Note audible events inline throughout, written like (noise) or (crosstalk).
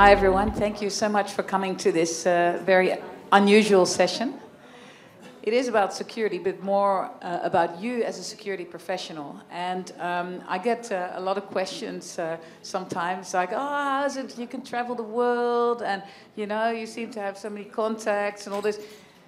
Hi, everyone. Thank you so much for coming to this uh, very unusual session. It is about security, but more uh, about you as a security professional. And um, I get uh, a lot of questions uh, sometimes, like, "Oh, how is it you can travel the world, and you know, you seem to have so many contacts and all this."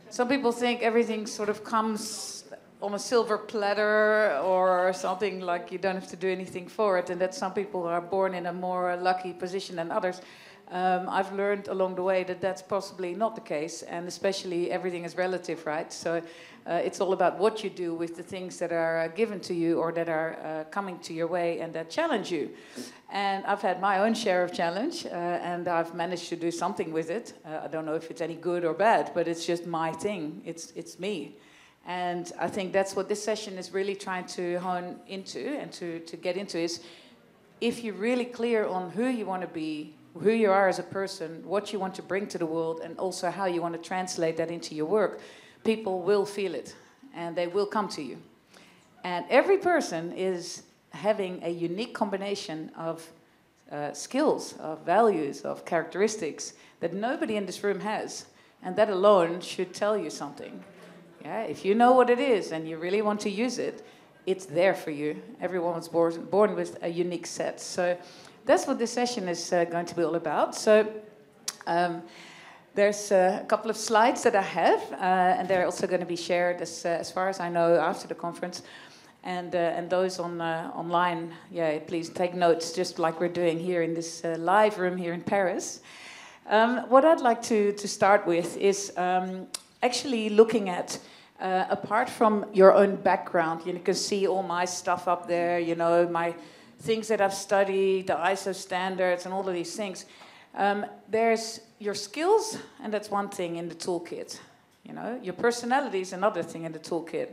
Some people think everything sort of comes on a silver platter or something like you don't have to do anything for it, and that some people are born in a more lucky position than others. Um, I've learned along the way that that's possibly not the case, and especially everything is relative, right? So uh, it's all about what you do with the things that are uh, given to you or that are uh, coming to your way and that challenge you. And I've had my own share of challenge, uh, and I've managed to do something with it. Uh, I don't know if it's any good or bad, but it's just my thing. It's it's me. And I think that's what this session is really trying to hone into and to, to get into is if you're really clear on who you want to be who you are as a person, what you want to bring to the world, and also how you want to translate that into your work, people will feel it and they will come to you. And every person is having a unique combination of uh, skills, of values, of characteristics that nobody in this room has. And that alone should tell you something. Yeah? If you know what it is and you really want to use it, it's there for you. Everyone was born, born with a unique set. So that's what this session is uh, going to be all about. So um, there's uh, a couple of slides that I have, uh, and they're also going to be shared, as, uh, as far as I know, after the conference. And, uh, and those on uh, online, yeah, please take notes, just like we're doing here in this live room here in Paris. Um, what I'd like to, to start with is um, actually looking at apart from your own background, you can see all my stuff up there, you know, my things that I've studied, the ISO standards, and all of these things. Um, there's your skills, and that's one thing in the toolkit. You know, your personality is another thing in the toolkit.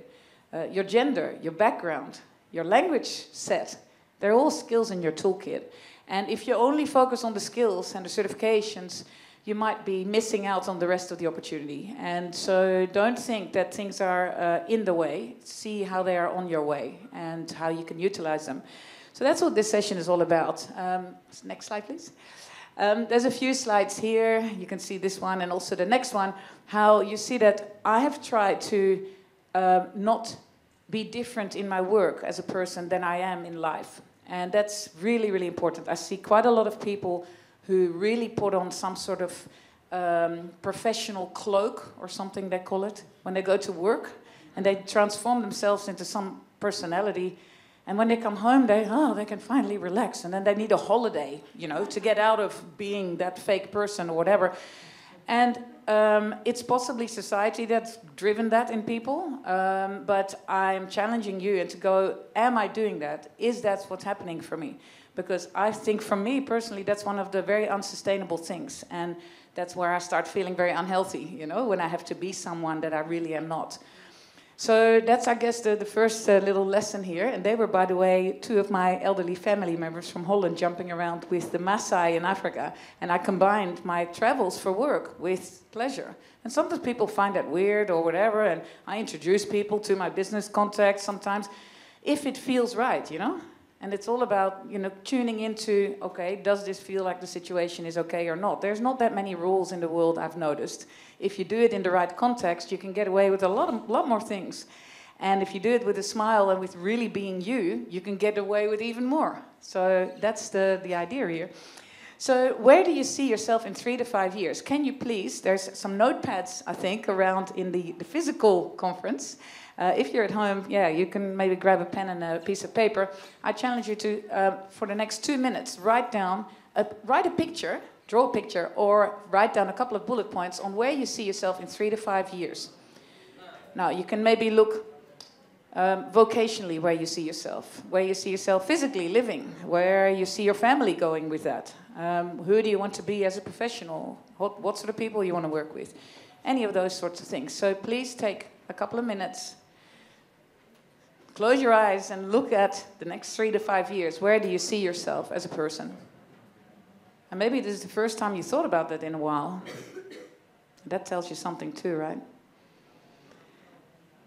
Uh, your gender, your background, your language set, they're all skills in your toolkit. And if you only focus on the skills and the certifications, you might be missing out on the rest of the opportunity. And so don't think that things are uh, in the way. See how they are on your way and how you can utilize them. So that's what this session is all about. Um, next slide, please. Um, there's a few slides here. You can see this one and also the next one. How you see that I have tried to uh, not be different in my work as a person than I am in life. And that's really, really important. I see quite a lot of people who really put on some sort of um, professional cloak or something they call it when they go to work and they transform themselves into some personality and when they come home, they oh they can finally relax, and then they need a holiday, you know, to get out of being that fake person or whatever. And um, it's possibly society that's driven that in people, um, but I'm challenging you and to go, am I doing that? Is that what's happening for me? Because I think for me personally, that's one of the very unsustainable things, and that's where I start feeling very unhealthy, you know, when I have to be someone that I really am not. So that's, I guess, the, the first uh, little lesson here. And they were, by the way, two of my elderly family members from Holland jumping around with the Maasai in Africa. And I combined my travels for work with pleasure. And sometimes people find that weird or whatever. And I introduce people to my business contacts sometimes if it feels right, you know? And it's all about, you know, tuning into, okay, does this feel like the situation is okay or not? There's not that many rules in the world, I've noticed. If you do it in the right context, you can get away with a lot, of, lot more things. And if you do it with a smile and with really being you, you can get away with even more. So that's the, the idea here. So, where do you see yourself in three to five years? Can you please? There's some notepads, I think, around in the, the physical conference. Uh, if you're at home, yeah, you can maybe grab a pen and a piece of paper. I challenge you to, uh, for the next two minutes, write down, a, write a picture, draw a picture, or write down a couple of bullet points on where you see yourself in three to five years. Now, you can maybe look um, vocationally where you see yourself, where you see yourself physically living, where you see your family going with that. Um, who do you want to be as a professional? What, what sort of people you want to work with? Any of those sorts of things. So please take a couple of minutes Close your eyes and look at the next three to five years. Where do you see yourself as a person? And maybe this is the first time you thought about that in a while. That tells you something too, right?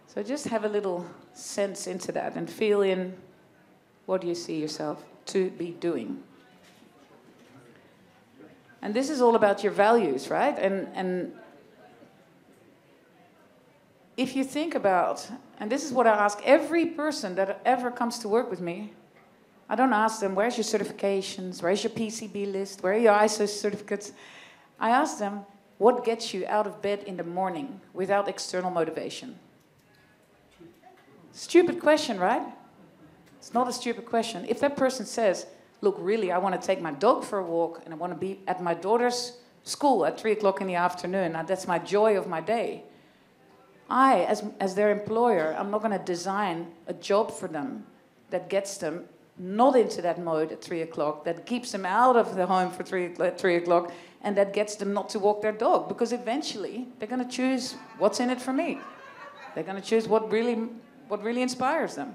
So just have a little sense into that and feel in what do you see yourself to be doing. And this is all about your values, right? And, and if you think about, and this is what I ask every person that ever comes to work with me, I don't ask them, where's your certifications? Where's your PECB list? Where are your ISO certificates? I ask them, what gets you out of bed in the morning without external motivation? Stupid question, right? It's not a stupid question. If that person says, look, really, I want to take my dog for a walk and I want to be at my daughter's school at three o'clock in the afternoon, and that's my joy of my day. I, as, as their employer, I'm not going to design a job for them that gets them not into that mode at three o'clock, that keeps them out of the home for three, at three o'clock, and that gets them not to walk their dog because eventually they're going to choose what's in it for me. They're going to choose what really, what really inspires them.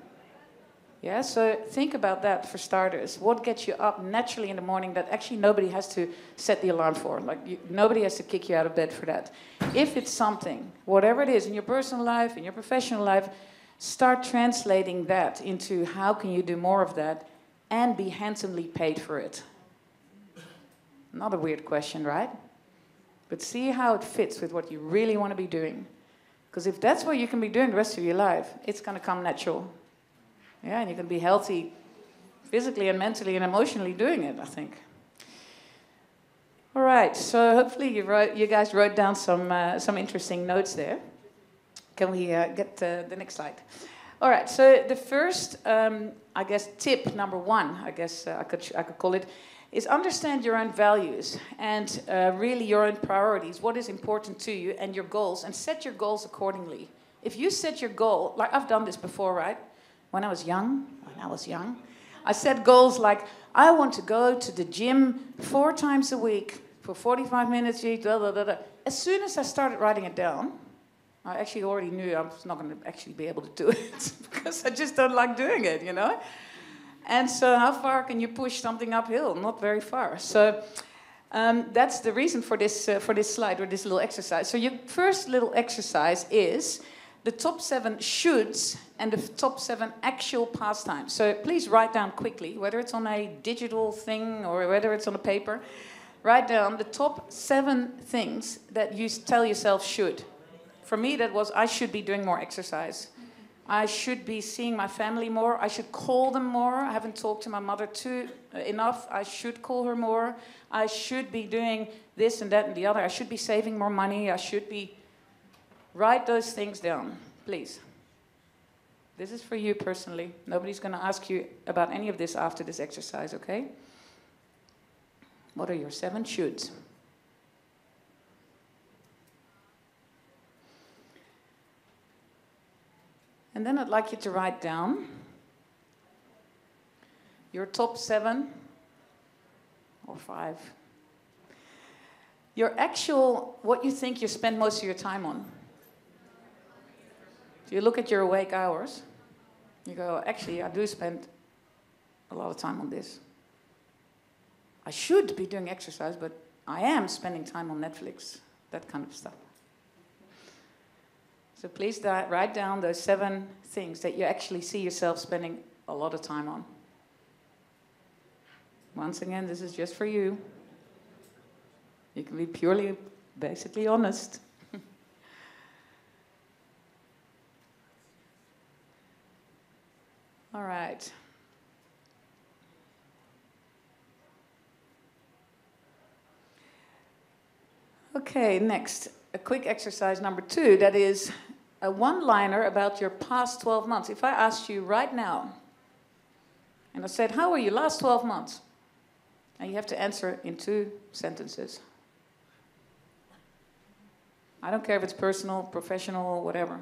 Yeah, so think about that for starters. What gets you up naturally in the morning that actually nobody has to set the alarm for? Like, you, nobody has to kick you out of bed for that. If it's something, whatever it is, in your personal life, in your professional life, start translating that into how can you do more of that and be handsomely paid for it. Not a weird question, right? But see how it fits with what you really want to be doing. Because if that's what you can be doing the rest of your life, it's going to come natural. Yeah, and you can be healthy physically and mentally and emotionally doing it, I think. All right, so hopefully you, wrote, you guys wrote down some, uh, some interesting notes there. Can we uh, get uh, the next slide? All right, so the first, um, I guess, tip number one, I guess uh, I, could, I could call it, is understand your own values and uh, really your own priorities, what is important to you, and your goals, and set your goals accordingly. If you set your goal, like I've done this before, right? when I was young, when I was young, I set goals like I want to go to the gym four times a week for 45 minutes each. As soon as I started writing it down, I actually already knew I was not going to actually be able to do it (laughs) because I just don't like doing it, you know. And so, how far can you push something uphill? Not very far. So. Um, that's the reason for this, uh, for this slide or this little exercise. So, your first little exercise is the top seven shoulds and the top seven actual pastimes. So please write down quickly, whether it's on a digital thing or whether it's on a paper, write down the top seven things that you tell yourself should. For me, that was I should be doing more exercise. I should be seeing my family more. I should call them more. I haven't talked to my mother too uh, enough. I should call her more. I should be doing this and that and the other. I should be saving more money. I should be Write those things down, please. This is for you personally. Nobody's going to ask you about any of this after this exercise, okay? What are your seven shoulds? And then I'd like you to write down your top seven or five. Your actual, what you think you spend most of your time on. So you look at your awake hours, you go, actually, I do spend a lot of time on this. I should be doing exercise, but I am spending time on Netflix, that kind of stuff. So please write down those seven things that you actually see yourself spending a lot of time on. Once again, this is just for you. You can be purely, basically honest. (laughs) All right. Okay, next, a quick exercise number two that is a one liner about your past 12 months. If I asked you right now, and I said, How were you last 12 months? And you have to answer in two sentences. I don't care if it's personal, professional, whatever.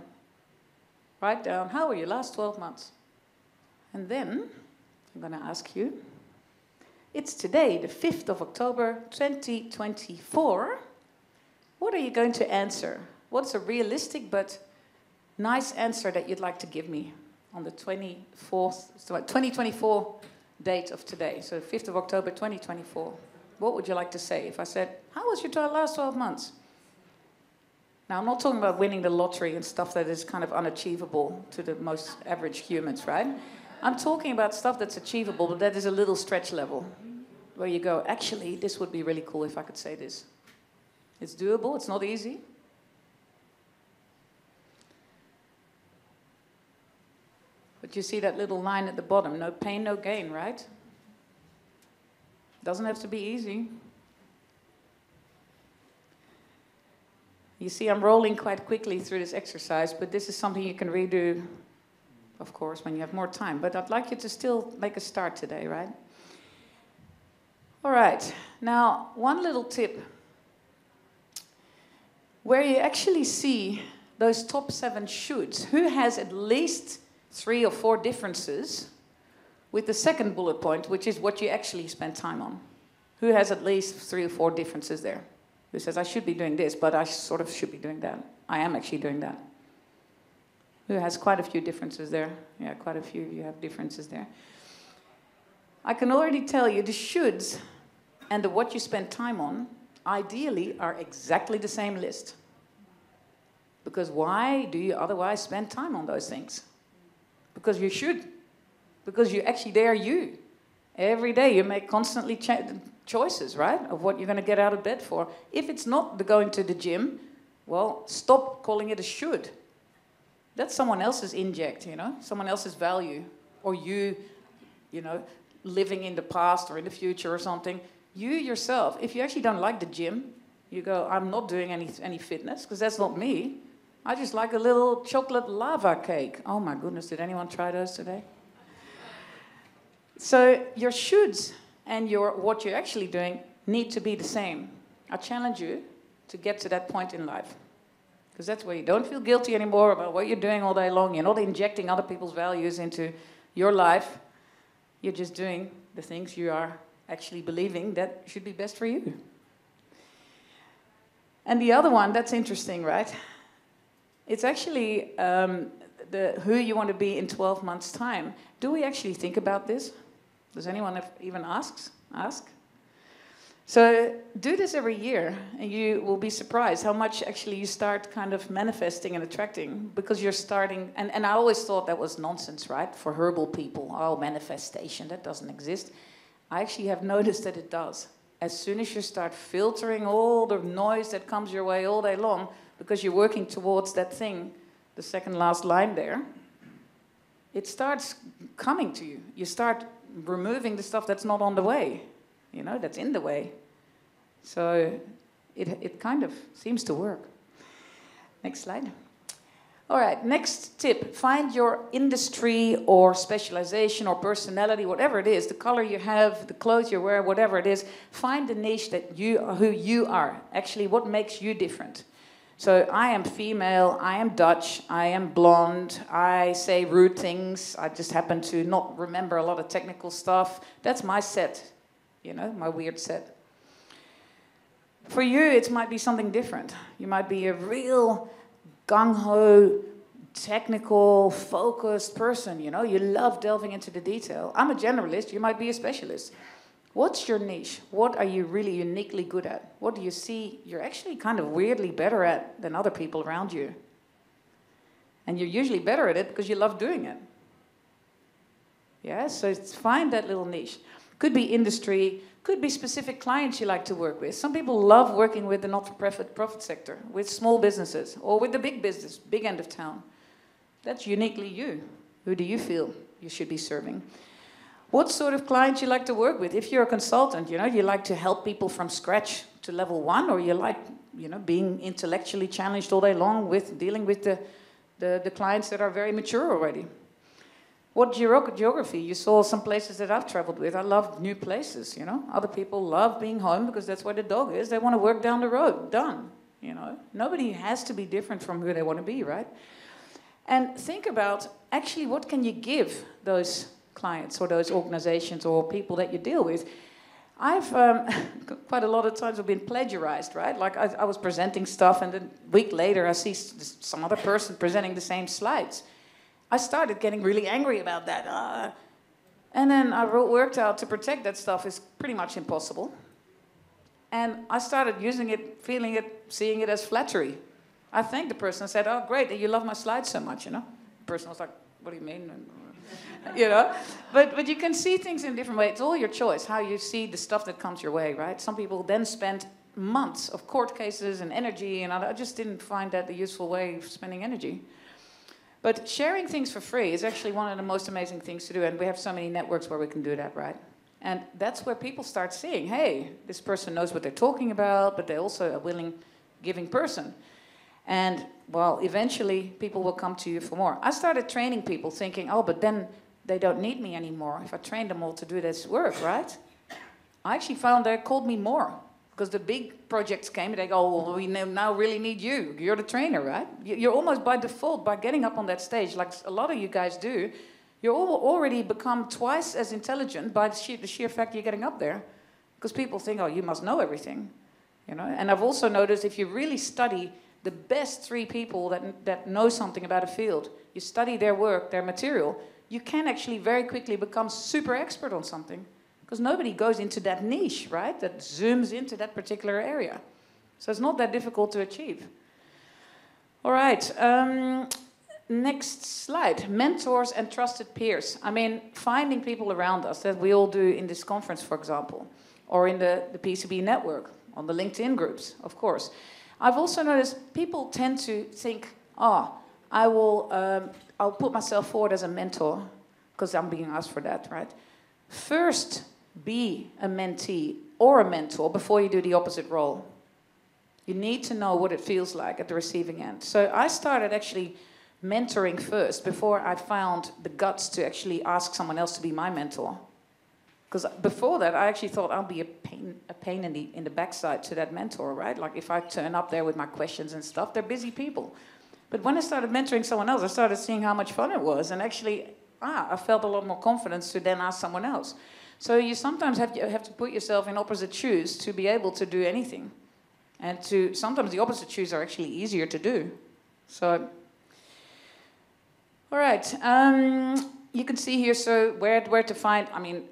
Write down, How were you last 12 months? And then I'm going to ask you it's today, the 5th of October 2024. What are you going to answer? What's a realistic but nice answer that you'd like to give me on the 24th, uh, 2024 date of today? So, 5th of October 2024. What would you like to say if I said, How was your last 12 months? Now, I'm not talking about winning the lottery and stuff that is kind of unachievable to the most average humans, right? I'm talking about stuff that's achievable, but that is a little stretch level. where you go, actually, this would be really cool if I could say this. It's doable, it's not easy. But you see that little line at the bottom no pain, no gain, right? Doesn't have to be easy. You see, I'm rolling quite quickly through this exercise, but this is something you can redo, of course, when you have more time. But I'd like you to still make a start today, right? All right, now, one little tip. Where you actually see those top seven shoots, who has at least three or four differences with the second bullet point, which is what you actually spend time on? Who has at least three or four differences there? Who says, I should be doing this, but I sort of should be doing that? I am actually doing that. Who has quite a few differences there? Yeah, quite a few. You have differences there. I can already tell you the shoulds and the what you spend time on ideally are exactly the same list. Because why do you otherwise spend time on those things? Because you should. Because you actually, they are you. Every day you make constantly choices, right, of what you're going to get out of bed for. If it's not the going to the gym, well, stop calling it a should. That's someone else's inject, you know, someone else's value. Or you, you know, living in the past or in the future or something you yourself, if you actually don't like the gym, you go, I'm not doing any, any fitness because that's not me. I just like a little chocolate lava cake. Oh my goodness, did anyone try those today? So your shoulds and your what you're actually doing need to be the same. I challenge you to get to that point in life. Because that's where you don't feel guilty anymore about what you're doing all day long. You're not injecting other people's values into your life. You're just doing the things you are actually believing that should be best for you. And the other one, that's interesting, right? It's actually um, the, who you want to be in 12 months' time. Do we actually think about this? Does anyone even ask? Ask? So do this every year, and you will be surprised how much actually you start kind of manifesting and attracting because you're starting. And, and I always thought that was nonsense, right? For herbal people, oh, manifestation, that doesn't exist. I actually have noticed that it does. As soon as you start filtering all the noise that comes your way all day long, because you're working towards that thing, the second last line there, it starts coming to you. You start removing the stuff that's not on the way, you know, that's in the way. So it, it kind of seems to work. Next slide. All right, next tip find your industry or specialization or personality, whatever it is, the color you have, the clothes you wear, whatever it is. Find the niche that you, who you are, actually, what makes you different. So I am female, I am Dutch, I am blonde, I say rude things, I just happen to not remember a lot of technical stuff. That's my set, you know, my weird set. For you, it might be something different. You might be a real gung ho, technical, focused person. You know, you love delving into the detail. I'm a generalist, you might be a specialist. What's your niche? What are you really uniquely good at? What do you see you're actually kind of weirdly better at than other people around you? And you're usually better at it because you love doing it. Yeah, so find that little niche. Could be industry, could be specific clients you like to work with. Some people love working with the not-for-profit profit sector, with small businesses, or with the big business, big end of town. That's uniquely you. Who do you feel you should be serving? What sort of clients you like to work with? If you're a consultant, you know, you like to help people from scratch to level one, or you like, you know, being intellectually challenged all day long with dealing with the, the, the clients that are very mature already. What geography? You saw some places that I've traveled with. I love new places, you know. Other people love being home because that's where the dog is. They want to work down the road. Done, you know. Nobody has to be different from who they want to be, right? And think about actually what can you give those clients or those organizations or people that you deal with. I've um, (laughs) quite a lot of times have been plagiarized, right? Like I, I was presenting stuff, and then a week later I see some other person presenting the same slides I started getting really angry about that. Uh, and then I worked out to protect that stuff is pretty much impossible. And I started using it, feeling it, seeing it as flattery. I thanked the person and said, Oh, great you love my slides so much, you know? The person was like, What do you mean? (laughs) you know? But, but you can see things in a different way. It's all your choice, how you see the stuff that comes your way, right? Some people then spend months of court cases and energy, and I just didn't find that a useful way of spending energy. But sharing things for free is actually one of the most amazing things to do, and we have so many networks where we can do that, right? And that's where people start seeing, hey, this person knows what they're talking about, but they're also a willing, giving person. And well, eventually people will come to you for more. I started training people thinking, oh, but then they don't need me anymore if I train them all to do this work, right? I actually found they called me more because the big projects came and they go, well, we now really need you. You're the trainer, right? You're almost by default, by getting up on that stage, like a lot of you guys do, you're already become twice as intelligent by the sheer, the sheer fact you're getting up there. Because people think, oh, you must know everything. You know? And I've also noticed if you really study the best three people that, that know something about a field, you study their work, their material, you can actually very quickly become super expert on something. Because nobody goes into that niche, right? That zooms into that particular area. So it's not that difficult to achieve. All right. Um, next slide. Mentors and trusted peers. I mean, finding people around us that we all do in this conference, for example, or in the, the PECB network, on the LinkedIn groups, of course. I've also noticed people tend to think, oh, I will, um, I'll put myself forward as a mentor because I'm being asked for that, right? First, be a mentee or a mentor before you do the opposite role. You need to know what it feels like at the receiving end. So I started actually mentoring first before I found the guts to actually ask someone else to be my mentor. Because before that, I actually thought I'll be a pain, a pain in the in the backside to that mentor, right? Like if I turn up there with my questions and stuff, they're busy people. But when I started mentoring someone else, I started seeing how much fun it was, and actually, ah, I felt a lot more confidence to then ask someone else. So you sometimes have, have to put yourself in opposite shoes to be able to do anything. And to sometimes the opposite shoes are actually easier to do. So, all right. Um, you can see here, so where, where to find, I mean,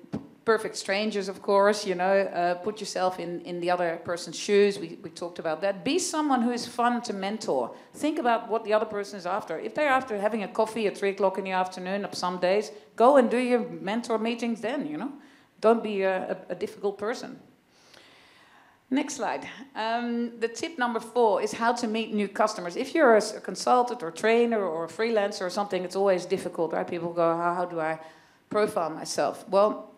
perfect strangers, of course, you know, uh, put yourself in, in the other person's shoes. We, we talked about that. Be someone who is fun to mentor. Think about what the other person is after. If they're after having a coffee at 3 o'clock in the afternoon of some days, go and do your mentor meetings then, you know. Don't be a, a, a difficult person. Next slide. Um, the tip number four is how to meet new customers. If you're a, a, consultant or trainer or a freelancer or something, it's always difficult, right? People go, how, how do I profile myself? Well,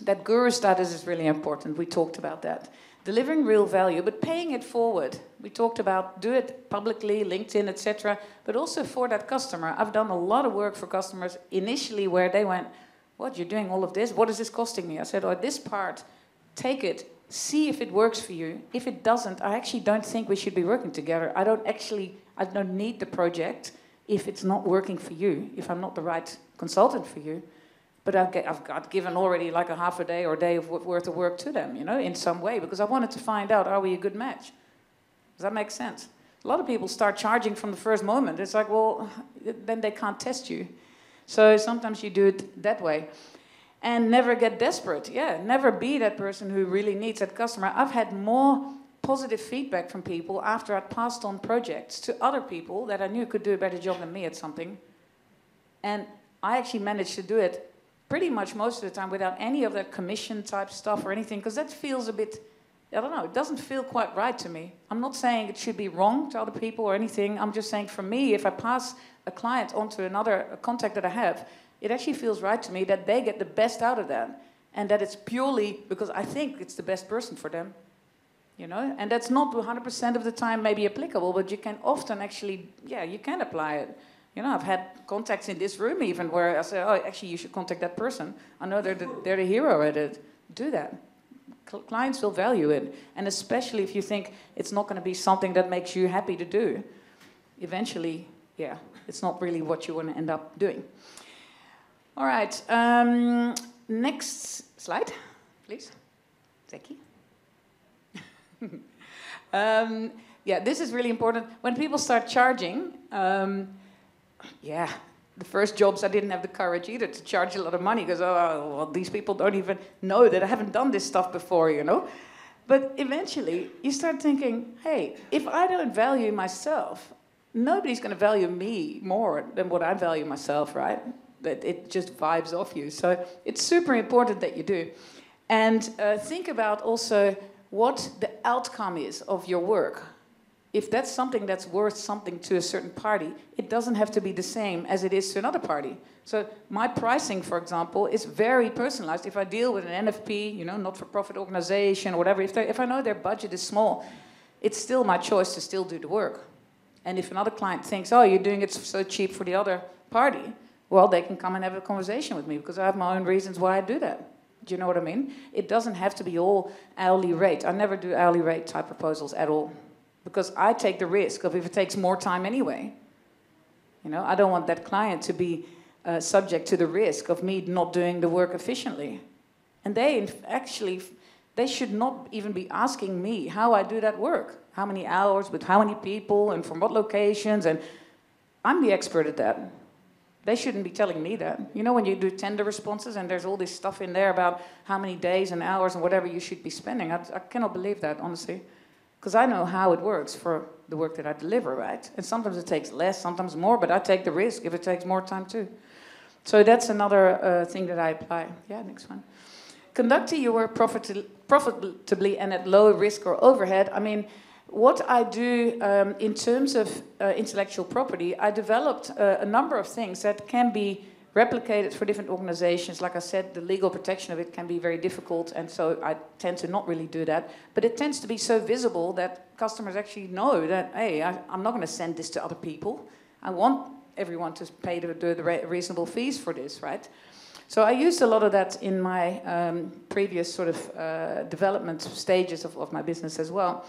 that guru status is really important. We talked about that. Delivering real value, but paying it forward. We talked about do it publicly, LinkedIn, etc., but also for that customer. I've done a lot of work for customers initially where they went, what, you're doing all of this? What is this costing me? I said, Oh, this part, take it, see if it works for you. If it doesn't, I actually don't think we should be working together. I don't actually, I don't need the project if it's not working for you, if I'm not the right consultant for you. But I've, I've got given already like a half a day or a day of worth of work to them, you know, in some way, because I wanted to find out, are we a good match? Does that make sense? A lot of people start charging from the first moment. It's like, well, (laughs) then they can't test you. So sometimes you do it that way. And never get desperate. Yeah, never be that person who really needs that customer. I've had more positive feedback from people after I'd passed on projects to other people that I knew could do a better job than me at something. And I actually managed to do it pretty much most of the time without any of that commission type stuff or anything, because that feels a bit, I don't know, it doesn't feel quite right to me. I'm not saying it should be wrong to other people or anything. I'm just saying for me, if I pass a client on to another contact that I have, it actually feels right to me that they get the best out of that. And that it's purely because I think it's the best person for them. You know? And that's not 100% of the time maybe applicable, but you can often actually, yeah, you can apply it. You know, I've had contacts in this room even where I say, oh, actually, you should contact that person. I know they're the, they're the hero at it. Do that. clients will value it. And especially if you think it's not going to be something that makes you happy to do, eventually, yeah, it's not really what you want to end up doing. All right, um, next slide, please. Zeki. (laughs) um, yeah, this is really important. When people start charging, um, yeah, the first jobs I didn't have the courage either to charge a lot of money because oh well, these people don't even know that I haven't done this stuff before, you know. But eventually, you start thinking, hey, if I don't value myself, nobody's going to value me more than what I value myself, right? that it just vibes off you. So it's super important that you do. And uh, think about also what the outcome is of your work. If that's something that's worth something to a certain party, it doesn't have to be the same as it is to another party. So my pricing, for example, is very personalized. If I deal with an NFP, you know, not-for-profit organization or whatever, if, if I know their budget is small, it's still my choice to still do the work. And if another client thinks, oh, you're doing it so cheap for the other party, well, they can come and have a conversation with me because I have my own reasons why I do that. Do you know what I mean? It doesn't have to be all hourly rate. I never do hourly rate type proposals at all because I take the risk of if it takes more time anyway. You know, I don't want that client to be uh, subject to the risk of me not doing the work efficiently. And they actually, they should not even be asking me how I do that work. How many hours, with how many people, and from what locations, and I'm the expert at that. They shouldn't be telling me that. You know, when you do tender responses and there's all this stuff in there about how many days and hours and whatever you should be spending, I, I cannot believe that, honestly. Because I know how it works for the work that I deliver, right? And sometimes it takes less, sometimes more, but I take the risk if it takes more time too. So that's another uh, thing that I apply. Yeah, next one. Conducting your work profitably and at low risk or overhead. I mean, what I do um, in terms of uh, intellectual property, I developed uh, a number of things that can be replicated for different organizations. Like I said, the legal protection of it can be very difficult, and so I tend to not really do that. But it tends to be so visible that customers actually know that, hey, I, am not going to send this to other people. I want everyone to pay the, the, the reasonable fees for this, right? So I used a lot of that in my um, previous sort of uh, development stages of, of my business as well.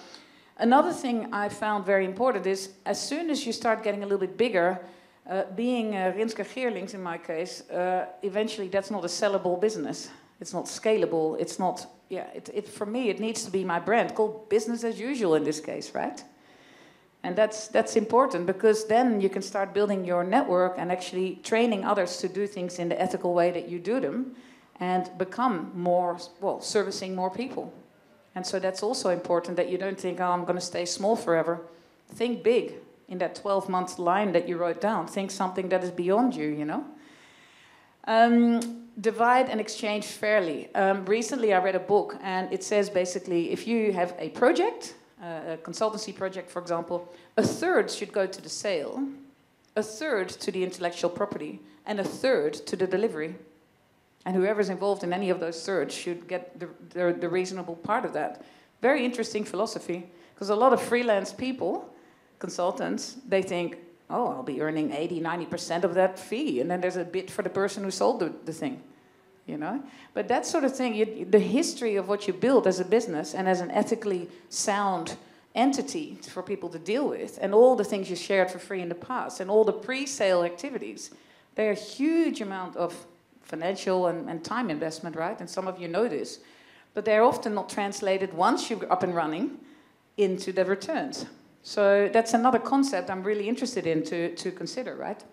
Another thing I found very important is as soon as you start getting a little bit bigger, uh, being uh, Rinske Geerlings in my case, uh, eventually that's not a sellable business. It's not scalable. It's not, yeah, it, it, for me, it needs to be my brand called business as usual in this case, right? And that's, that's important because then you can start building your network and actually training others to do things in the ethical way that you do them and become more, well, servicing more people. And so that's also important that you don't think, oh, I'm going to stay small forever. Think big in that 12 month line that you wrote down. Think something that is beyond you, you know? Um, divide and exchange fairly. Um, recently, I read a book, and it says basically if you have a project, uh, a consultancy project, for example, a third should go to the sale, a third to the intellectual property, and a third to the delivery. And whoever's involved in any of those thirds should get the, the, the reasonable part of that. Very interesting philosophy, because a lot of freelance people, consultants, they think, oh, I'll be earning 80, 90% of that fee, and then there's a bit for the person who sold the, the thing. You know, but that sort of thing, you, the history of what you build as a business and as an ethically sound entity for people to deal with, and all the things you shared for free in the past, and all the pre-sale activities, they're a huge amount of financial and, and time investment, right? And some of you know this. But they're often not translated once you're up and running into the returns. So that's another concept I'm really interested in to, to consider, right?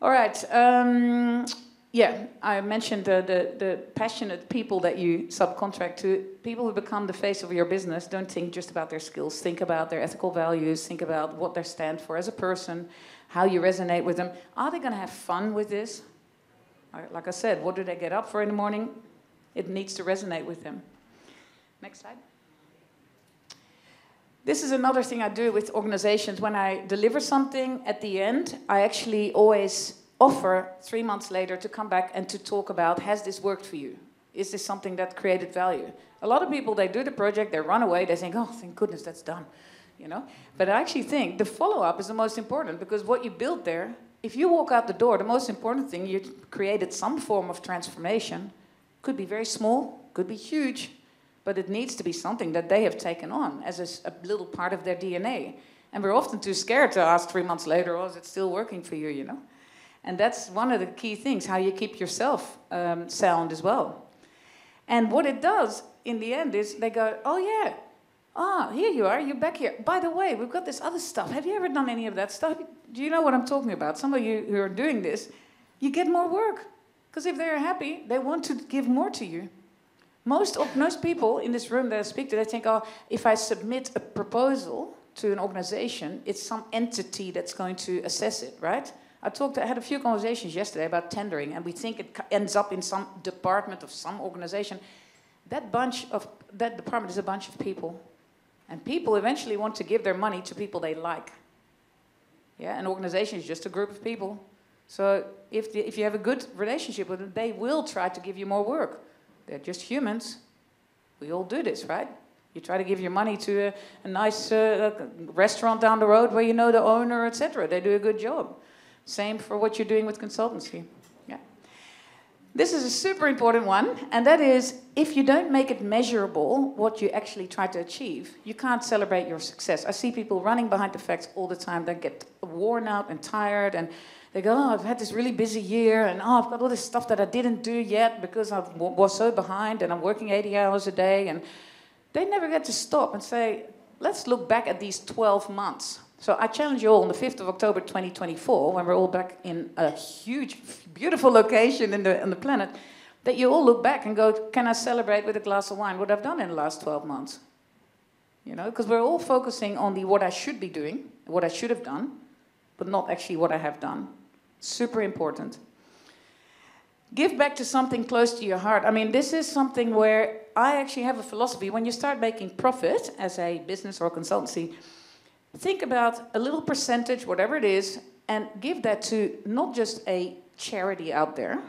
All right. Um, yeah, I mentioned the, the, the, passionate people that you subcontract to. People who become the face of your business don't think just about their skills. Think about their ethical values. Think about what they stand for as a person, how you resonate with them. Are they going to have fun with this? Like I said, what do they get up for in the morning? It needs to resonate with them. Next slide. This is another thing I do with organizations. When I deliver something at the end, I actually always offer three months later to come back and to talk about has this worked for you? Is this something that created value? A lot of people, they do the project, they run away, they think, oh, thank goodness that's done. You know? But I actually think the follow up is the most important because what you build there if you walk out the door, the most important thing, you created some form of transformation. Could be very small, could be huge, but it needs to be something that they have taken on as a, a little part of their DNA. And we're often too scared to ask three months later, oh, is it still working for you, you know? And that's one of the key things, how you keep yourself um, sound as well. And what it does in the end is they go, oh, yeah, Ah, here you are, you're back here. By the way, we've got this other stuff. Have you ever done any of that stuff? Do you know what I'm talking about? Some of you who are doing this, you get more work. Because if they're happy, they want to give more to you. Most, most people in this room that I speak to, they think, oh, if I submit a proposal to an organization, it's some entity that's going to assess it, right? I talked, I had a few conversations yesterday about tendering, and we think it ends up in some department of some organization. That bunch of that department is a bunch of people, and people eventually want to give their money to people they like. Yeah, an organization is just a group of people. So if the, if you have a good relationship with them, they will try to give you more work. They're just humans. We all do this, right? You try to give your money to a, a nice uh, restaurant down the road where you know the owner, etc. They do a good job. Same for what you're doing with consultancy. Yeah. This is a super important one, and that is if you don't make it measurable what you actually try to achieve, you can't celebrate your success. I see people running behind the facts all the time. They get worn out and tired, and they go, Oh, I've had this really busy year, and oh, I've got all this stuff that I didn't do yet because I was so behind, and I'm working 80 hours a day. And they never get to stop and say, Let's look back at these 12 months. So I challenge you all on the 5th of October 2024, when we're all back in a huge, beautiful location in the, on the planet, that you all look back and go, can I celebrate with a glass of wine what I've done in the last 12 months? You know, because we're all focusing on the what I should be doing, what I should have done, but not actually what I have done. Super important. Give back to something close to your heart. I mean, this is something where I actually have a philosophy. When you start making profit as a business or consultancy, think about a little percentage, whatever it is, and give that to not just a charity out there.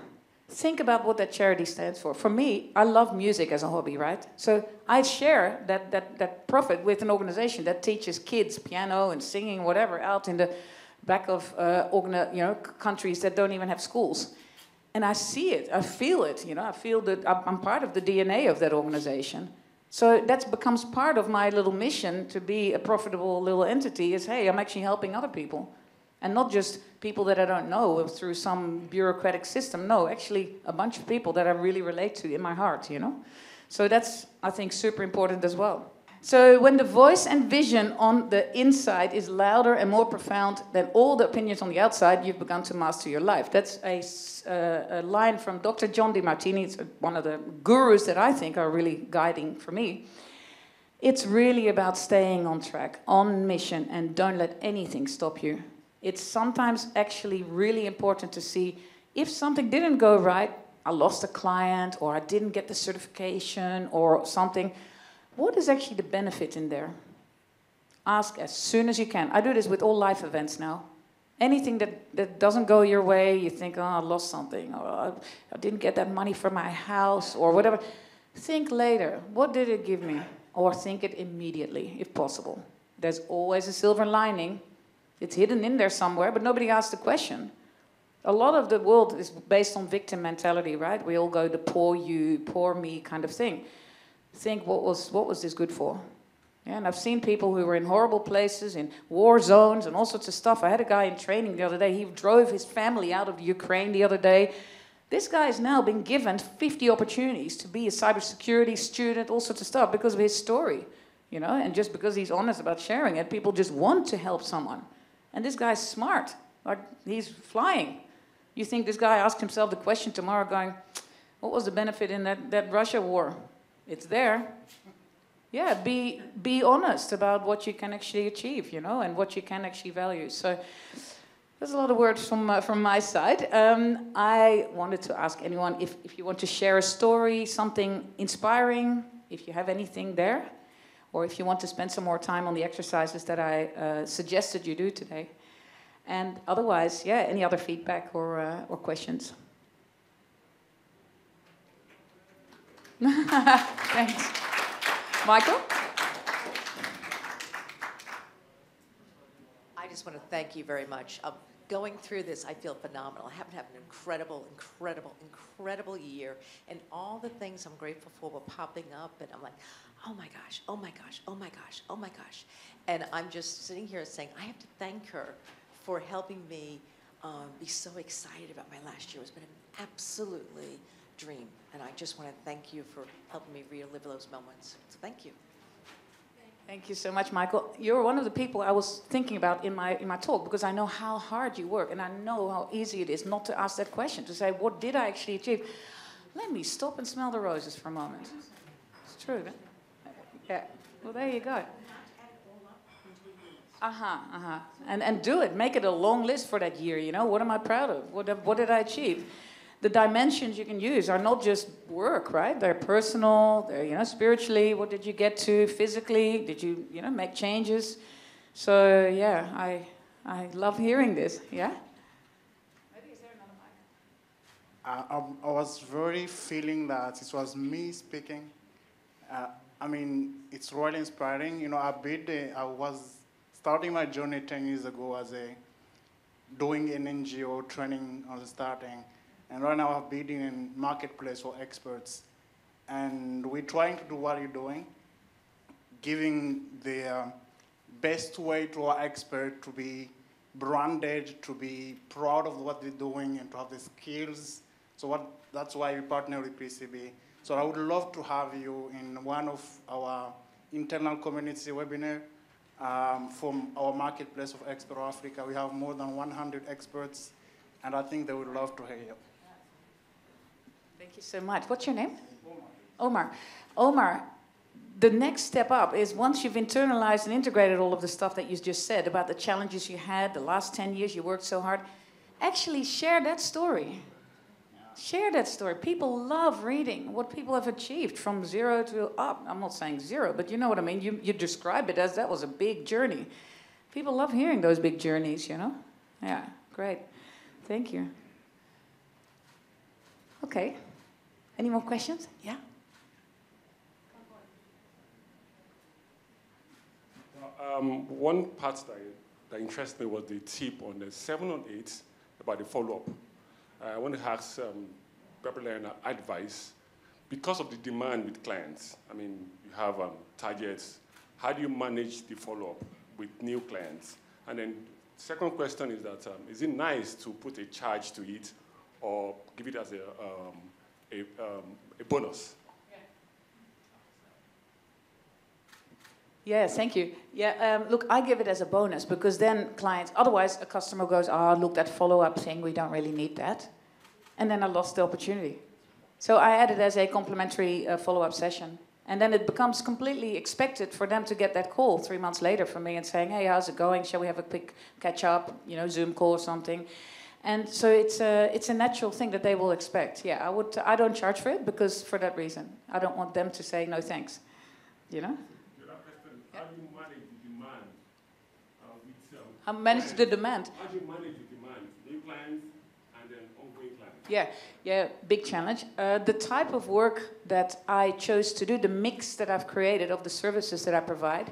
Think about what that charity stands for. For me, I love music as a hobby, right? So I share that, that, that profit with an organization that teaches kids piano and singing, whatever, out in the back of uh, you know, countries that don't even have schools. And I see it, I feel it, you know, I feel that I'm part of the DNA of that organization. So that becomes part of my little mission to be a profitable little entity is hey, I'm actually helping other people. And not just people that I don't know through some bureaucratic system. No, actually a bunch of people that I really relate to in my heart, you know? So that's, I think, super important as well. So when the voice and vision on the inside is louder and more profound than all the opinions on the outside, you've begun to master your life. That's a, uh, a line from Dr. John Demartini. It's one of the gurus that I think are really guiding for me. It's really about staying on track, on mission, and don't let anything stop you. It's sometimes actually really important to see if something didn't go right, I lost a client, or I didn't get the certification, or something what is actually the benefit in there? Ask as soon as you can. I do this with all life events now. Anything that, that doesn't go your way, you think, oh, I lost something, or I didn't get that money for my house, or whatever. Think later. What did it give me? Or think it immediately, if possible. There's always a silver lining. It's hidden in there somewhere, but nobody asks the question. A lot of the world is based on victim mentality, right? We all go the poor you, poor me kind of thing think what was what was this good for? Yeah, and I've seen people who were in horrible places, in war zones, and all sorts of stuff. I had a guy in training the other day. He drove his family out of Ukraine the other day. This guy has now been given 50 opportunities to be a cybersecurity student, all sorts of stuff, because of his story. You know, and just because he's honest about sharing it, people just want to help someone. And this guy's smart. Like he's flying. You think this guy asked himself the question tomorrow, going, "What was the benefit in that, that Russia war?" It's there. Yeah, be be honest about what you can actually achieve, you know, and what you can actually value. So there's a lot of words from uh, from my side. Um, I wanted to ask anyone if if you want to share a story, something inspiring, if you have anything there, or if you want to spend some more time on the exercises that I uh, suggested you do today. And otherwise, yeah, any other feedback or uh, or questions. Thanks. Michael? I just want to thank you very much. Um, going through this, I feel phenomenal. I happen to have an incredible, incredible, incredible year, and all the things I'm grateful for were popping up, and I'm like, oh my gosh, oh my gosh, oh my gosh, oh my gosh. And I'm just sitting here saying, I have to thank her for helping me um, be so excited about my last year. It's been an absolutely dream. And I just want to thank you for helping me relive those moments. So thank you. Thank you so much, Michael. You're one of the people I was thinking about in my in my talk because I know how hard you work and I know how easy it is not to ask that question to say what did I actually achieve. Let me stop and smell the roses for a moment. It's true. Yeah. Well, there you go. Uh-huh, uh-huh. And, and do it. Make it a long list for that year, you know? What am I proud of? What, what did I achieve? The dimensions you can use are not just work, right? They're personal, they're, you know, spiritually, what did you get to? Physically, did you, you know, make changes? So, yeah, I, I love hearing this, yeah? I, uh, um, I, was very feeling that it was me speaking. Uh, I mean, it's really inspiring. You know, I, been, uh, I was starting my journey 10 years ago as a doing an NGO training on starting. And right now I've been in marketplace for experts. And we're trying to do what you're doing, giving the uh, best way to our expert to be branded, to be proud of what they're doing, and to have the skills. So what, that's why we partner with PECB. So I would love to have you in one of our internal community webinar um, from our marketplace of Expert Africa. We have more than 100 experts, and I think they would love to hear you. Thank you so much. What's your name? Omar. Omar, the next step up is once you've internalized and integrated all of the stuff that you just said about the challenges you had, the last 10 years you worked so hard, actually share that story. Share that story. People love reading what people have achieved from zero to up. I'm not saying zero, but you know what I mean. You, you describe it as that was a big journey. People love hearing those big journeys, you know? Yeah, great. Thank you. Okay. Any more questions? Yeah? Um, one part that, that interested me was the tip on the seven and eight about the follow-up. I want to ask um, advice because of the demand with clients. I mean, you have um, targets. How do you manage the follow-up with new clients? And then second question is that um, is it nice to put a charge to it or give it as a, um, a, um, a bonus? Yeah, thank you. Yeah, um, look, I give it as a bonus because then clients, otherwise a customer goes, oh, look, that follow-up thing, we don't really need that. And then I lost the opportunity. So I added as a complimentary uh, follow-up session. And then it becomes completely expected for them to get that call three months later from me and saying, hey, how's it going? Shall we have a quick catch-up, you know, Zoom call or something? And so it's a, it's a natural thing that they will expect. Yeah, I, would, I don't charge for it because for that reason. I don't want them to say no thanks, you know? How manage the demand? How do you manage the demand? New clients and then ongoing clients? Yeah, yeah, big challenge. Uh, the type of work that I chose to do, the mix that I've created of the services that I provide,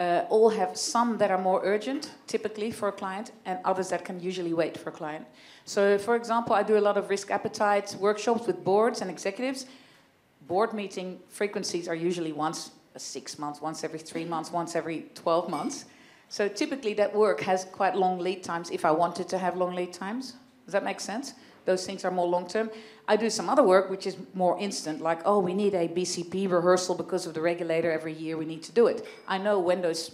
uh, all have some that are more urgent, typically for a client, and others that can usually wait for a client. So, for example, I do a lot of risk appetite workshops with boards and executives. Board meeting frequencies are usually once a six months, once every three months, once every 12 months. So typically that work has quite long lead times if I wanted to have long lead times. Does that make sense? Those things are more long term. I do some other work which is more instant, like, oh, we need a BCP rehearsal because of the regulator every year, we need to do it. I know when those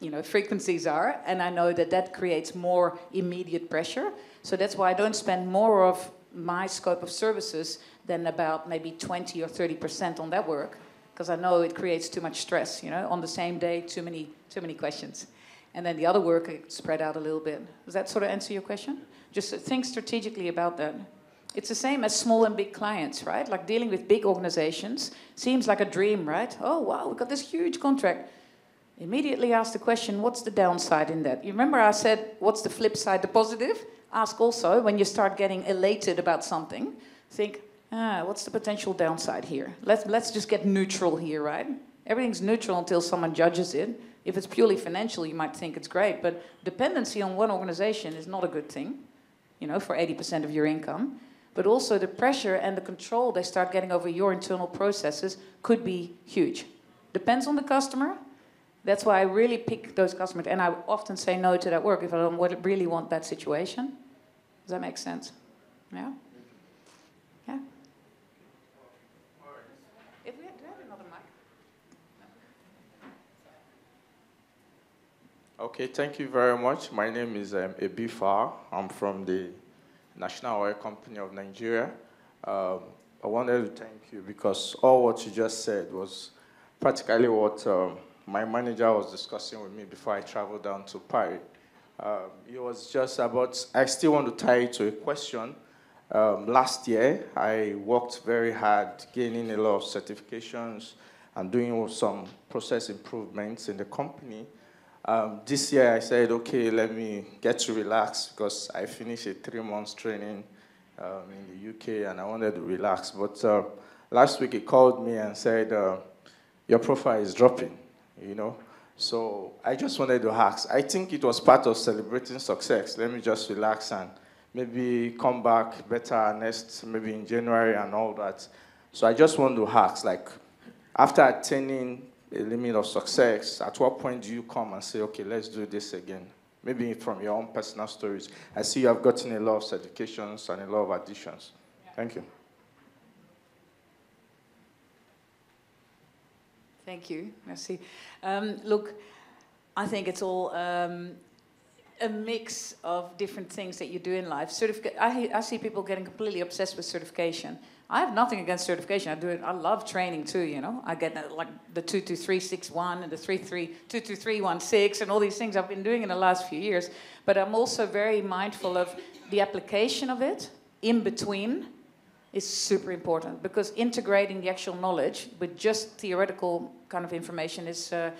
you know, frequencies are, and I know that that creates more immediate pressure. So that's why I don't spend more of my scope of services than about maybe 20 or 30% on that work, because I know it creates too much stress, you know, on the same day, too many, too many questions and then the other work spread out a little bit. Does that sort of answer your question? Just think strategically about that. It's the same as small and big clients, right? Like dealing with big organizations seems like a dream, right? Oh, wow, we got this huge contract. Immediately ask the question, what's the downside in that? You remember I said, what's the flip side, the positive? Ask also, when you start getting elated about something, think, ah, what's the potential downside here? Let's, let's just get neutral here, right? Everything's neutral until someone judges it. If it's purely financial, you might think it's great, but dependency on one organization is not a good thing, you know, for 80% of your income. But also the pressure and the control they start getting over your internal processes could be huge. Depends on the customer. That's why I really pick those customers, and I often say no to that work if I don't really want that situation. Does that make sense? Yeah. Okay, thank you very much. My name is um. I'm from the National Oil Company of Nigeria. Um, I wanted to thank you because all what you just said was practically what um, my manager was discussing with me before I traveled down to Paris. Um, it was just about, I still want to tie it to a question. Um, last year, I worked very hard, gaining a lot of certifications and doing some process improvements in the company. Um, this year, I said, okay, let me get to relax because I finished a three months training um, in the UK and I wanted to relax. But uh, last week, he called me and said, uh, your profile is dropping, you know. So I just wanted to ask. I think it was part of celebrating success. Let me just relax and maybe come back better next, maybe in January and all that. So I just want to ask, like, after attaining a limit of success, at what point do you come and say, okay, let's do this again? Maybe from your own personal stories. I see you have gotten a lot of certifications and a lot of additions. Thank you. Thank you. Merci. Um, look, I think it's all um, a mix of different things that you do in life. Certific- I, I see people getting completely obsessed with certification. I have nothing against certification. I do it. I love training too. You know, I get uh, like the two two three six one and the three three two two three one six and all these things I've been doing in the last few years. But I'm also very mindful of the application of it in between is super important because integrating the actual knowledge with just theoretical kind of information is uh,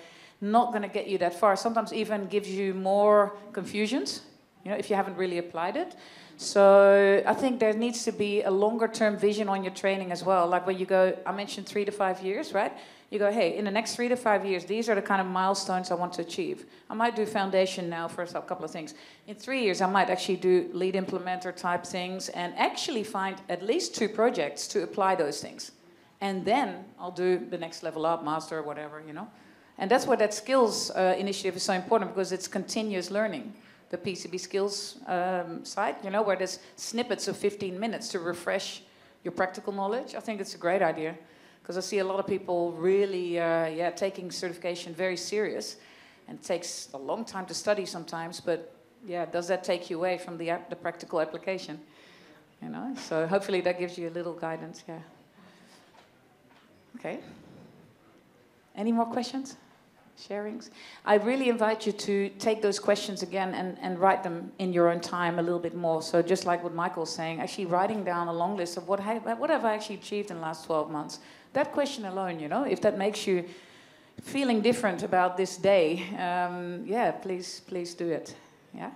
not going to get you that far. Sometimes even gives you more confusions, you know, if you haven't really applied it. So I think there needs to be a longer term vision on your training as well. Like when you go, I mentioned three to five years, right? you go, hey, in the next three to five years, these are the kind of milestones I want to achieve. I might do foundation now for a couple of things. In three years, I might actually do lead implementer type things and actually find at least two projects to apply those things. And then I'll do the next level up, master, or whatever, you know. And that's why that skills uh, initiative is so important because it's continuous learning. The PECB skills um, site, you know, where there's snippets of 15 minutes to refresh your practical knowledge. I think it's a great idea because I see a lot of people really, uh, yeah, taking certification very serious, and it takes a long time to study sometimes. But yeah, does that take you away from the the practical application? You know, so hopefully that gives you a little guidance. Yeah. Okay. Any more questions? Sharings? I really invite you to take those questions again and, and write them in your own time a little bit more. So, just like what Michael's saying, actually writing down a long list of what, what have I actually achieved in the last 12 months? that question alone, you know, if that makes you feeling different about this day, um, yeah, please, please do it. Yeah.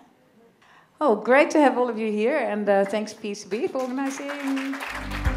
Oh, great to have all of you here, and uh, thanks PECB for organizing.